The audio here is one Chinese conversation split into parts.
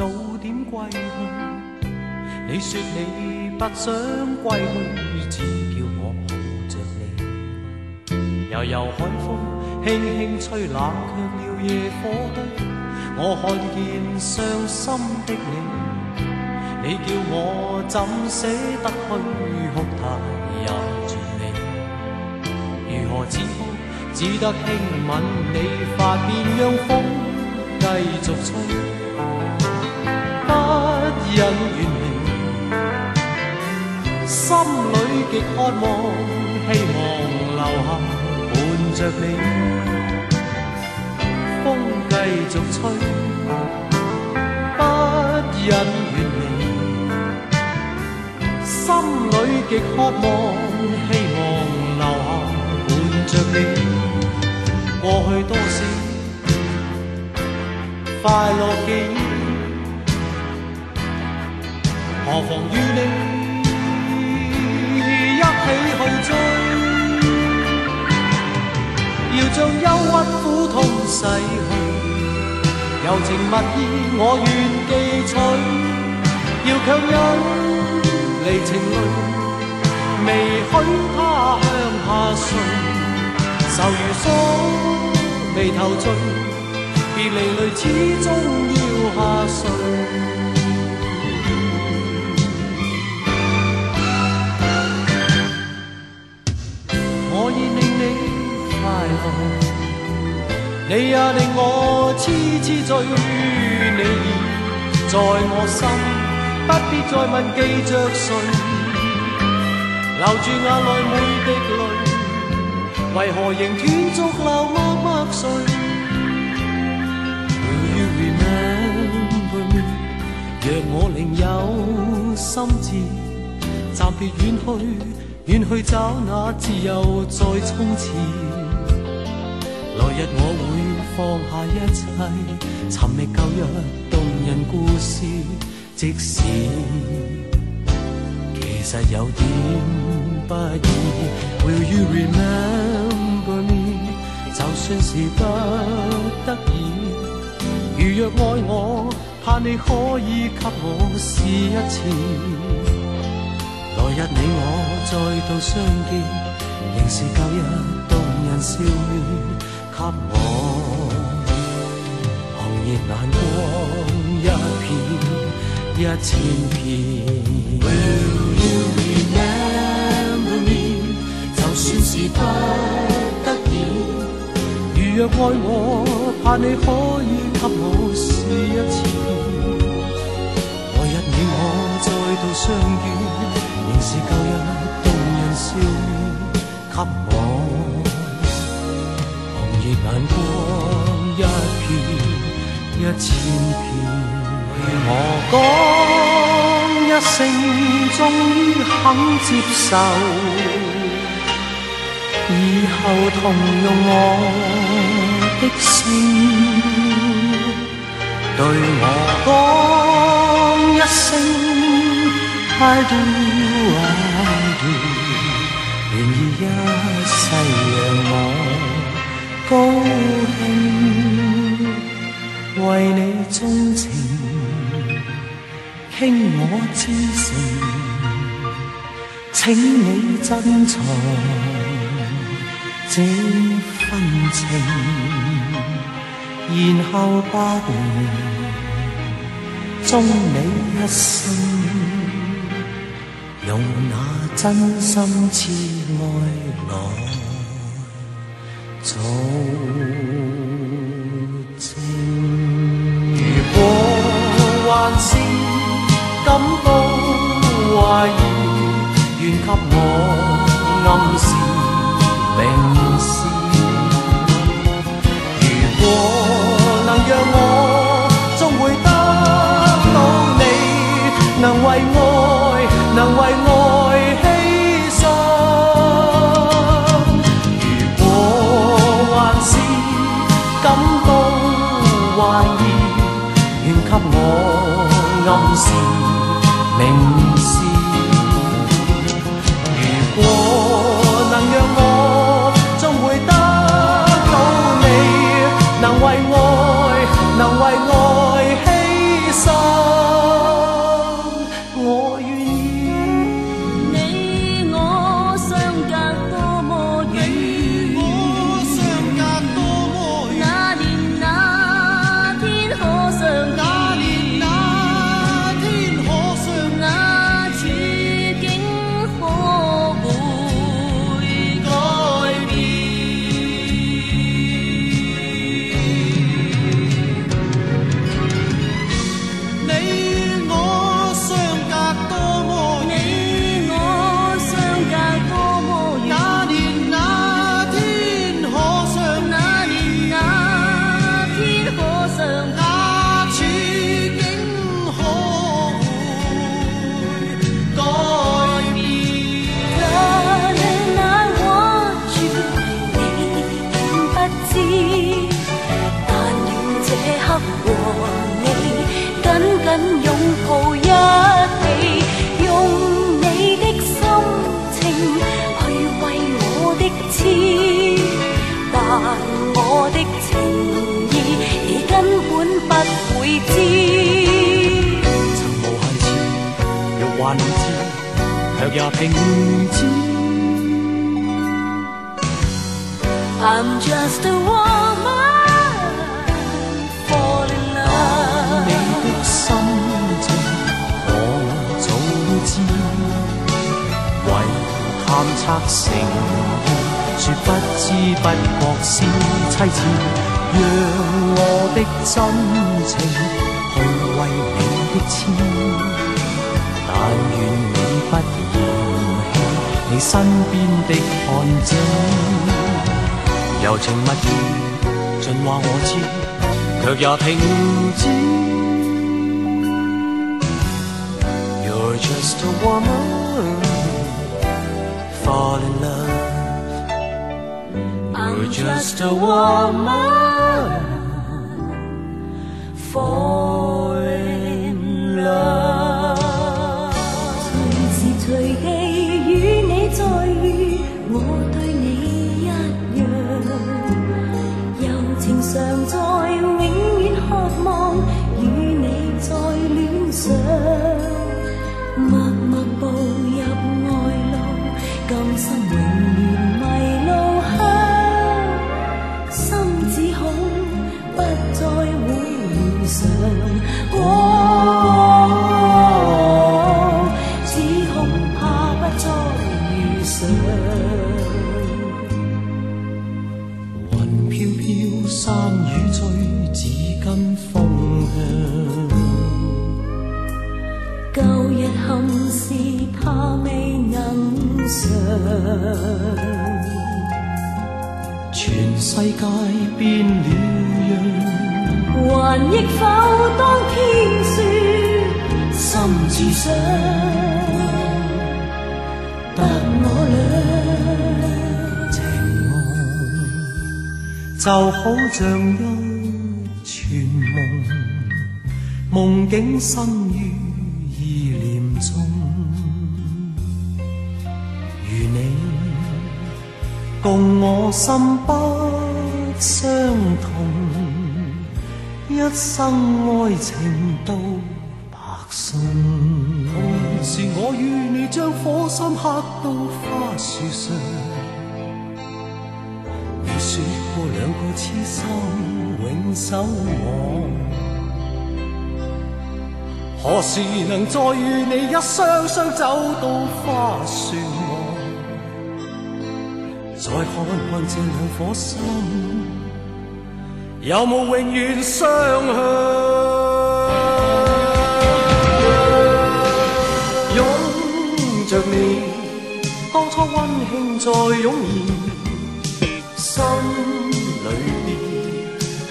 早点归去。你说你不想归去，只叫我抱着你。悠悠海风轻轻吹，冷却了夜火堆。我看见伤心的你，你叫我怎舍得去哭？太也绝美，如何止哭？只得轻吻你发边，让风继续吹，忍远离。心里极渴望，希望留下伴着你，风继续吹，不忍远离。心里极渴望，希望留下伴着你。过去多少快乐记忆，何妨与你一起去追？要将忧郁苦痛洗去，柔情蜜意我愿记取。要强忍离情泪，未许他向下垂。愁如锁，眉头聚，别离泪始终要下垂。你也令我痴痴醉。你已在我心，不必再问记着谁，留住眼内每滴泪。为何仍断续流默默睡？Will you remember me？若我另有心志，暂别远去，远去找那自由再冲刺。来日我会放下一切，寻觅旧日动人故事，即使其实有点。不易，Will you remember me？就算是不得已，如若爱我，盼你可以给我试一次。来日你我再度相见，仍是旧日动人笑面，给我红热眼光一片一千片。Will you remember me？就算是不得已，如若爱我，盼你可以给我试一次。来日你我再度相遇，仍是旧日动人笑面，给我眼光一片一千片。我讲一声，终于肯接受。以后同用我的声，对我讲一声 I do I do，愿意一世让我高兴，为你钟情，倾我至诚，请你珍藏。这份情，然后百年终你一生，用那真心痴爱来做证。如果还是感到怀疑，愿给我暗示。疑，愿给我暗示明平止。I'm just a woman fall in love。你的心情我早知，为探测成意，说不知。不觉是凄切。让我的真情去为你的痴，但愿你不你身边的看证。柔情蜜意，尽话我知，却也停止。You're just a woman, fall in love. You're just a woman, fall 上。哦，只恐怕不再遇上。云飘飘，山雨追，只跟风向。旧日憾事，怕未能偿。全世界变了样，还忆否当天说心至上，得我俩。情爱就好像一串梦，梦境生于意念中。如你共我心不相同，一生爱情都白送。同时我与你将火心刻到花树上。你说过两个痴心永守我，何时能再与你一双双走到花树岸？再看看这两颗心，有无永远相向？拥着你，当初温馨再涌现。心里边，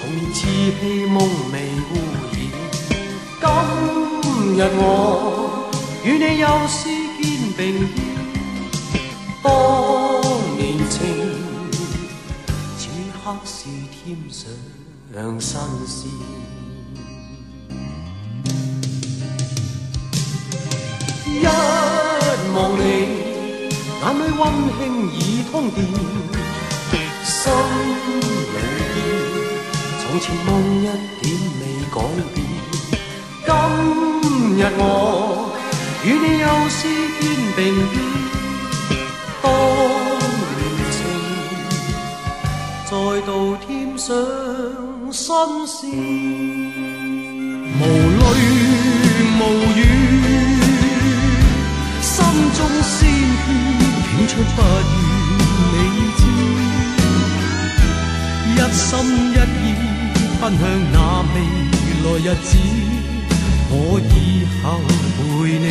童年稚气梦未污染。今日我与你又是肩并肩，当年情，刻是添上新鲜。一望你，眼里温馨已通电。心里边，从前梦一点未改变。今日我与你又是肩并肩，再度添上新鲜。无泪无语，心中鲜血倾出不愿你知。一心一意奔向那未来日子，我以后陪你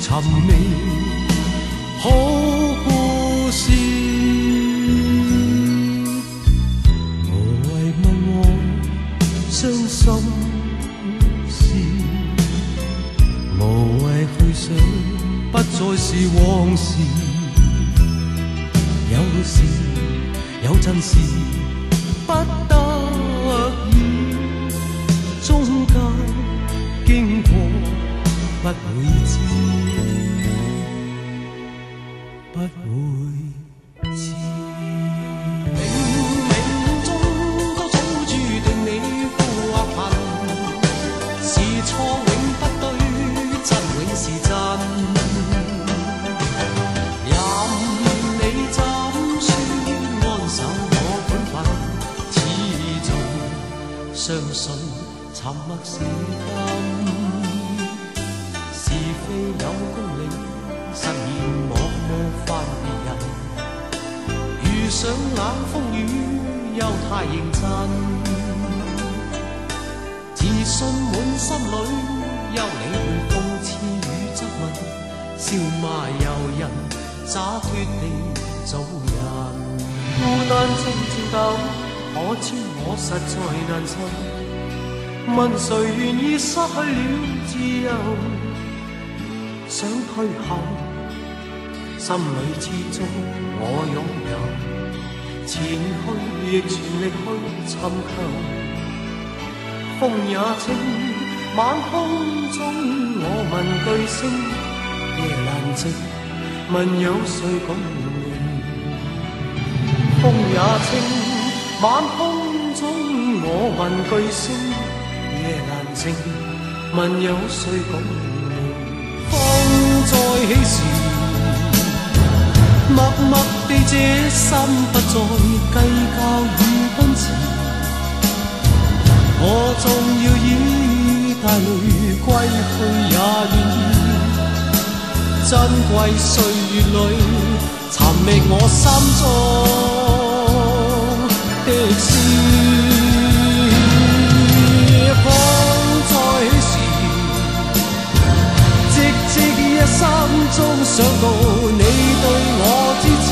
寻觅好故事。是往事。有时有阵时不得已中间经过不会知不会知。沉默是金，是非有公理，实现莫冒犯别人。遇上冷风雨，又太认真。自信满心里，休理会讽刺与质问，笑骂由人，洒脱地做人。孤单静静等，可知我实在难受。问谁愿意失去了自由？想退后，心里始终我拥有，前去亦全力去寻求。风也清，晚空中我问句星，夜阑静，问有谁共鸣？风也清，晚空中我问句星，夜阑静，问有谁共鸣？风再起时，默默地这心不再计较与奔驰。我纵要以大泪归去，也愿意。珍贵岁月里，寻觅我心中的诗。想到你对我之前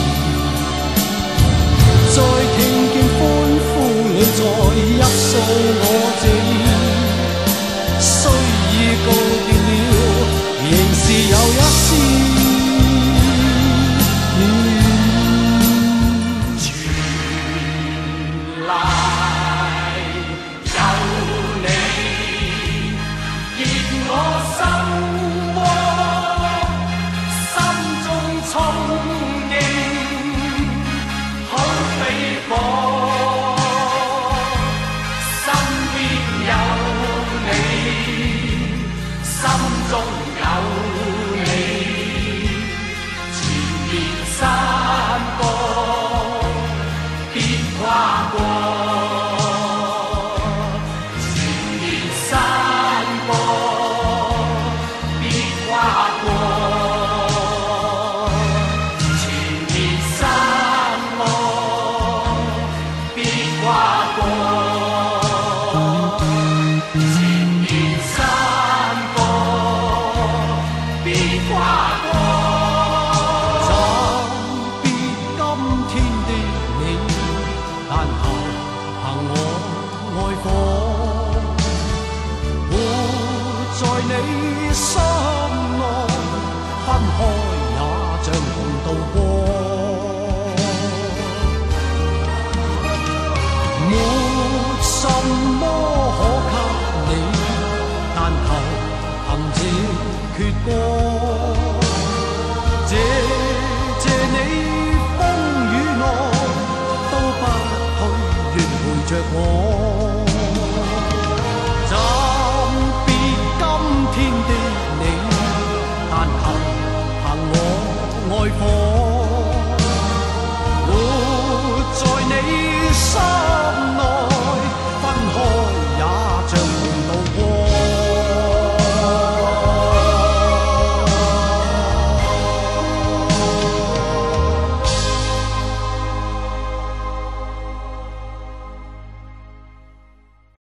再听见欢呼里在泣。诉我者虽已告别了仍是有一丝在你心内分开，也像渡过，没什么可给你，但求凭这缺过。